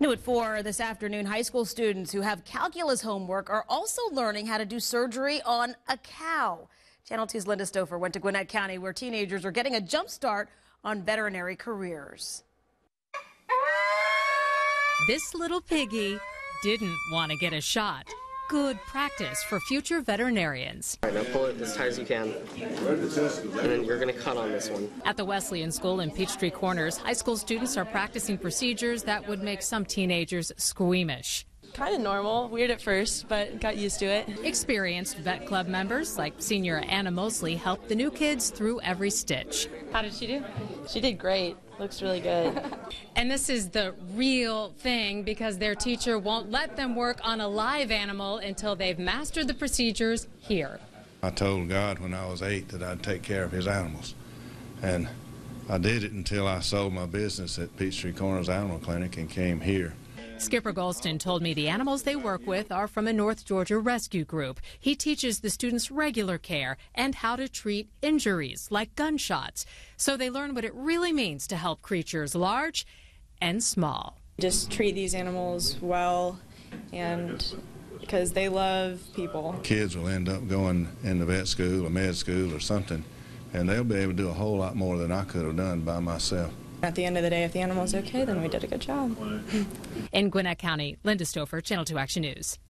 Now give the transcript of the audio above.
New at 4 this afternoon, high school students who have calculus homework are also learning how to do surgery on a cow. Channel 2's Linda Stouffer went to Gwinnett County where teenagers are getting a jump start on veterinary careers. This little piggy didn't want to get a shot. Good practice for future veterinarians. All right, now pull it as tight as you can. And then you're going to cut on this one. At the Wesleyan School in Peachtree Corners, high school students are practicing procedures that would make some teenagers squeamish. Kind of normal, weird at first, but got used to it. Experienced vet club members like senior Anna Mosley helped the new kids through every stitch. How did she do? She did great. Looks really good. And this is the real thing because their teacher won't let them work on a live animal until they've mastered the procedures here. I told God when I was eight that I'd take care of his animals. And I did it until I sold my business at Peachtree Corners Animal Clinic and came here. Skipper Golston told me the animals they work with are from a North Georgia rescue group. He teaches the students regular care and how to treat injuries like gunshots. So they learn what it really means to help creatures large and small. Just treat these animals well and because they love people. Kids will end up going into vet school or med school or something, and they'll be able to do a whole lot more than I could have done by myself. At the end of the day, if the animal's okay, then we did a good job. In Gwinnett County, Linda Stouffer, Channel 2 Action News.